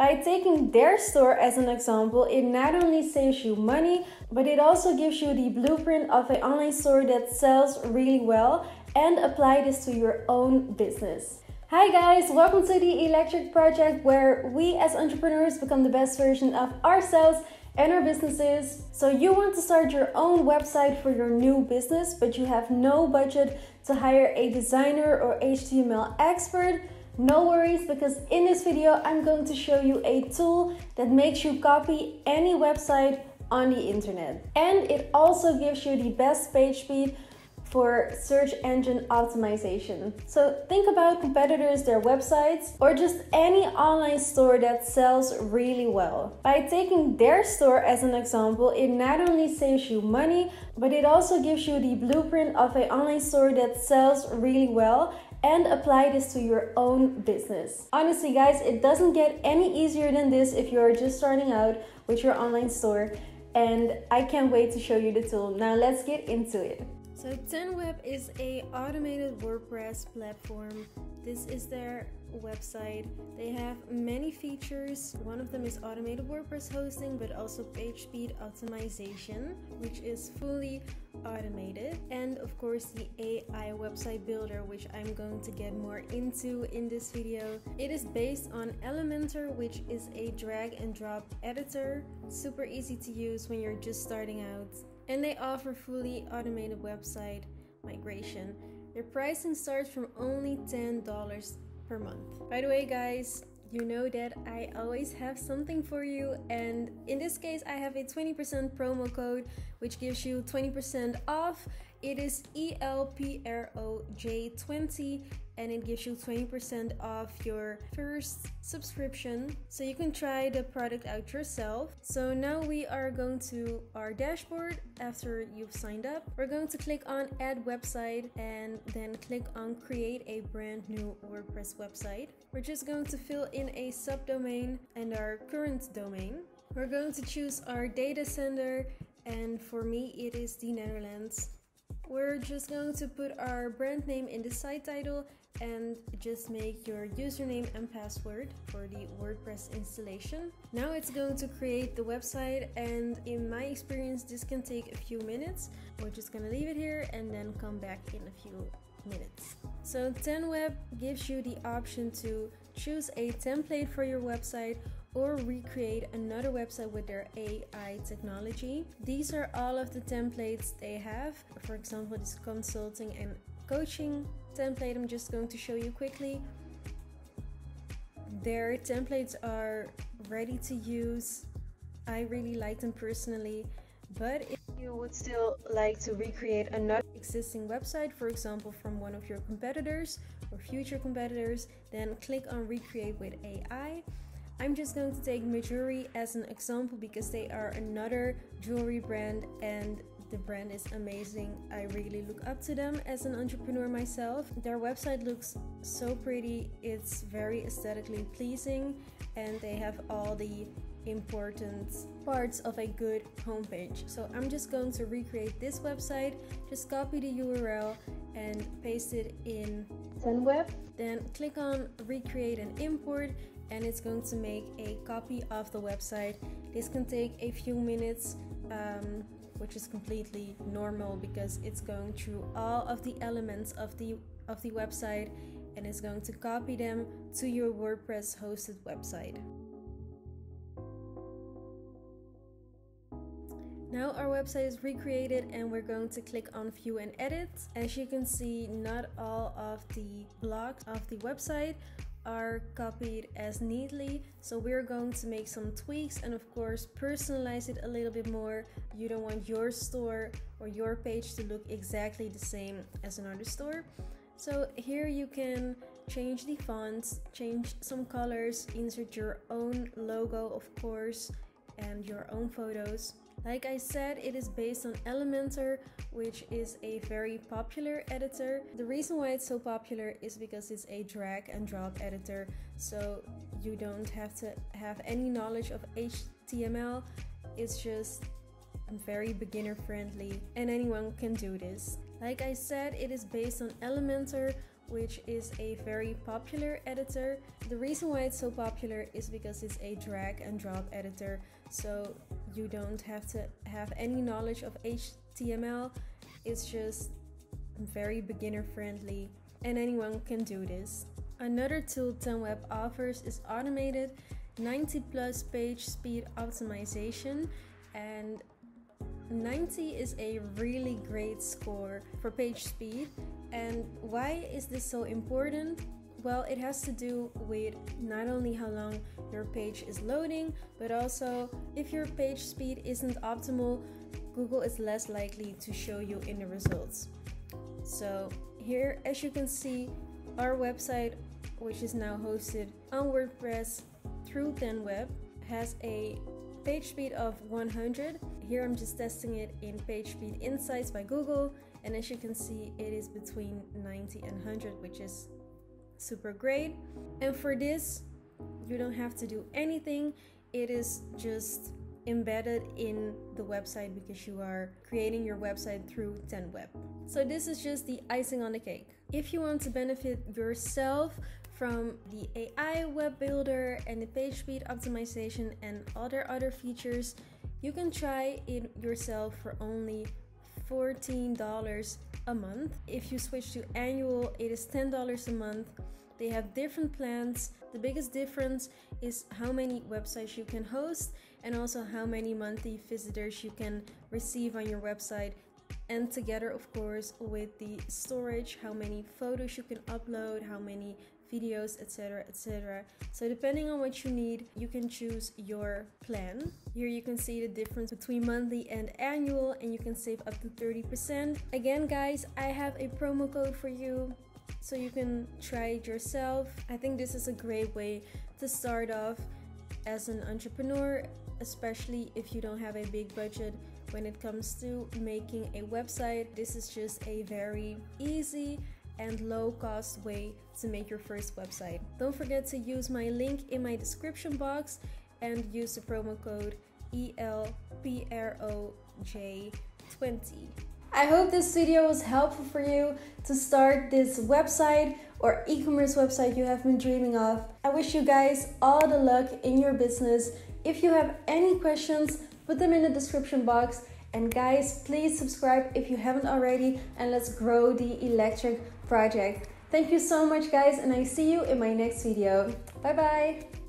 By taking their store as an example, it not only saves you money, but it also gives you the blueprint of an online store that sells really well and apply this to your own business. Hi guys, welcome to the Electric Project where we as entrepreneurs become the best version of ourselves and our businesses. So you want to start your own website for your new business, but you have no budget to hire a designer or HTML expert? No worries because in this video I'm going to show you a tool that makes you copy any website on the internet. And it also gives you the best page speed for search engine optimization. So think about competitors, their websites, or just any online store that sells really well. By taking their store as an example, it not only saves you money, but it also gives you the blueprint of an online store that sells really well and apply this to your own business. Honestly, guys, it doesn't get any easier than this if you're just starting out with your online store. And I can't wait to show you the tool. Now let's get into it. So 10Web is a automated WordPress platform. This is their website. They have many features. One of them is automated WordPress hosting, but also page speed optimization, which is fully automated. And of course, the AI website builder, which I'm going to get more into in this video. It is based on Elementor, which is a drag and drop editor. Super easy to use when you're just starting out and they offer fully automated website migration. Their pricing starts from only $10 per month. By the way, guys, you know that I always have something for you, and in this case, I have a 20% promo code which gives you 20% off. It is ELPROJ20 and it gives you 20% off your first subscription so you can try the product out yourself. So now we are going to our dashboard after you've signed up. We're going to click on add website and then click on create a brand new WordPress website. We're just going to fill in a subdomain and our current domain. We're going to choose our data center and for me it is the Netherlands. We're just going to put our brand name in the site title and just make your username and password for the WordPress installation. Now it's going to create the website and in my experience this can take a few minutes. We're just gonna leave it here and then come back in a few minutes. So 10Web gives you the option to choose a template for your website or recreate another website with their AI technology. These are all of the templates they have. For example, this consulting and coaching template I'm just going to show you quickly. Their templates are ready to use. I really like them personally, but if you would still like to recreate another existing website, for example, from one of your competitors or future competitors, then click on recreate with AI I'm just going to take Mejuri as an example because they are another jewelry brand and the brand is amazing. I really look up to them as an entrepreneur myself. Their website looks so pretty, it's very aesthetically pleasing, and they have all the important parts of a good homepage. So I'm just going to recreate this website, just copy the URL and paste it in 10Web. Then click on recreate and import and it's going to make a copy of the website. This can take a few minutes, um, which is completely normal because it's going through all of the elements of the of the website and it's going to copy them to your WordPress hosted website. Now our website is recreated and we're going to click on view and edit. As you can see, not all of the blocks of the website are copied as neatly. So we're going to make some tweaks and of course personalize it a little bit more. You don't want your store or your page to look exactly the same as another store. So here you can change the fonts change some colors insert your own logo of course and your own photos like I said, it is based on Elementor, which is a very popular editor. The reason why it's so popular is because it's a drag and drop editor, so you don't have to have any knowledge of HTML. It's just very beginner friendly and anyone can do this. Like I said, it is based on Elementor, which is a very popular editor. The reason why it's so popular is because it's a drag and drop editor, so you don't have to have any knowledge of HTML. It's just very beginner friendly and anyone can do this. Another tool 10Web offers is automated 90 plus page speed optimization and 90 is a really great score for page speed. And why is this so important? Well, it has to do with not only how long your page is loading, but also if your page speed isn't optimal, Google is less likely to show you in the results. So, here, as you can see, our website, which is now hosted on WordPress through 10Web, has a page speed of 100. Here I'm just testing it in PageSpeed Insights by Google, and as you can see, it is between 90 and 100, which is super great. And for this, you don't have to do anything, it is just embedded in the website because you are creating your website through 10Web. So this is just the icing on the cake. If you want to benefit yourself from the AI web builder and the page speed optimization and other other features, you can try it yourself for only $14 a month. If you switch to annual, it is $10 a month. They have different plans. The biggest difference is how many websites you can host and also how many monthly visitors you can receive on your website and together of course with the storage how many photos you can upload how many videos etc etc so depending on what you need you can choose your plan. Here you can see the difference between monthly and annual and you can save up to 30% again guys i have a promo code for you so you can try it yourself. I think this is a great way to start off as an entrepreneur especially if you don't have a big budget when it comes to making a website. This is just a very easy and low cost way to make your first website. Don't forget to use my link in my description box and use the promo code ELPROJ20. I hope this video was helpful for you to start this website or e-commerce website you have been dreaming of. I wish you guys all the luck in your business. If you have any questions, put them in the description box. And guys, please subscribe if you haven't already and let's grow the electric project. Thank you so much guys and I see you in my next video. Bye bye!